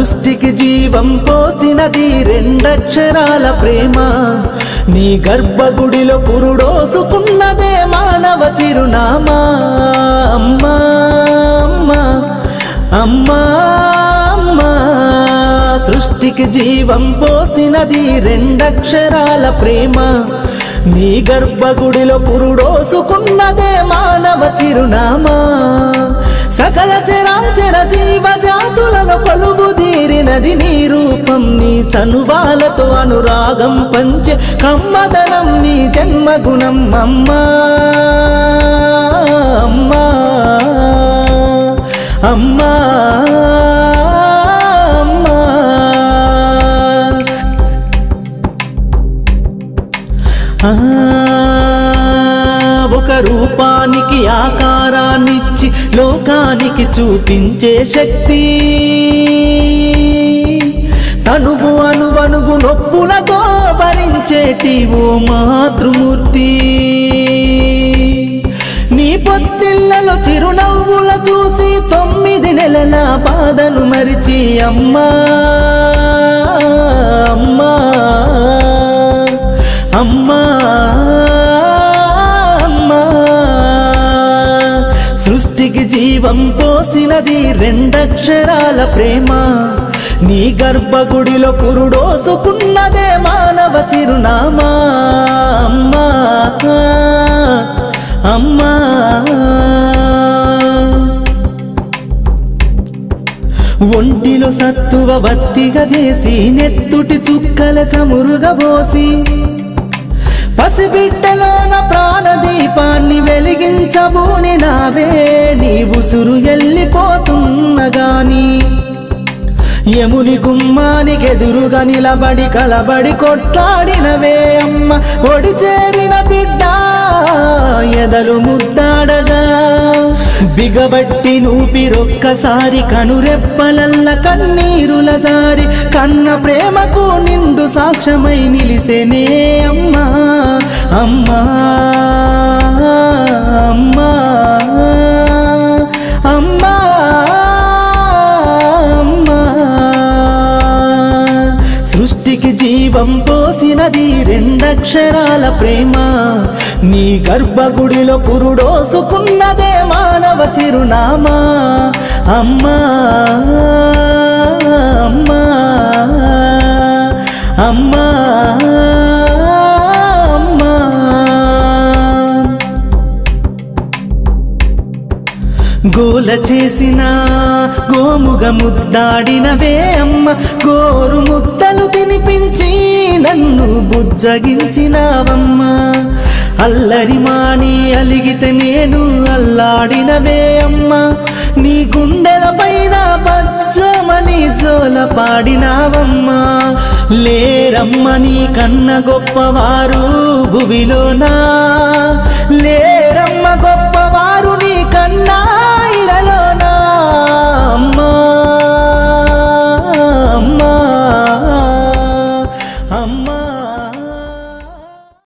సృష్టికి జీవం పోసినది రెండక్షరాల ప్రేమ. నీ గర్భగుడిలో పురుడోసుకున్నదే మానవ చిరునామా. అమ్మా అమ్మా అమ్మా అమ్మా. సృష్టికి జీవం పోసినది రెండక్షరాల ప్రేమ. నీ గర్భగుడిలో పురుడోసుకున్నదే మానవ చిరునామా. సకల చరాచర జీవ జాతులలో కొలువు తీరినది నీ రూపం నీ చనువాలతో అనురాగం పంచే కమ్మదనం నీ జన్మగుణం. అమ్మా అమ్మా అమ్మా అమ్మా. ఒక రూపానికి ఆకారాన్నిచ్చి లోకానికి చూపించే శక్తి. తనువు అనువనువు నొప్పులతో భరించేటి ఓ మాతృమూర్తి. నీ పొత్తిళ్ళలో చిరునవ్వుల చూసి తొమ్మిది నెలల బాధను మరిచి అమ్మా అమ్మా అమ్మా అమ్మా. సృష్టికి జీవం పోసినది రెండక్షరాల ప్రేమ. నీ గర్భగుడిలో పురుడోసుకున్నదే మానవ చిరునామా. అమ్మా. అమ్మా. ఒంటిలో సత్తువ వత్తిగా చేసి నెత్తుటి చుక్కల చమురుగా పోసి పసిబిడ్డలోన ప్రాణదీపాన్ని వెలిగించబూని నావే నీ ఉసురు ఎల్లిపోతున్నగాని యముని గుమ్మానికి ఎదురుగా నిలబడి కలబడి కొట్లాడినవే అమ్మ. ఒడి చేరిన బిడ్డ ఎదలు ముద్దాడగా. బిగబట్టి నూపిరొక్కసారి కనురెప్పలల్ల కన్నీరుల జారి. కన్న ప్రేమకు నిండు సాక్ష్యమై నిలిసేనే అమ్మా. అమ్మా. అమ్మా. సృష్టికి జీవం పోసినది రెండక్షరాల ప్రేమ. నీ గర్భగుడిలో పురుడోసుకున్నదే మానవ చిరునామా. అమ్మా అమ్మా అమ్మా. గోల చేసిన గోముగ ముద్దాడిన అమ్మ. గోరు ముద్దలు తినిపించి నన్ను బుజ్జగించినావమ్మ. అల్లరి మాని అలిగితే నేను అల్లాడిన అమ్మ. నీ గుండెల పైన పచ్చమని జోల పాడినావమ్మా. లేరమ్మ నీ కన్న గొప్పవారు భువిలోనా? కన్నా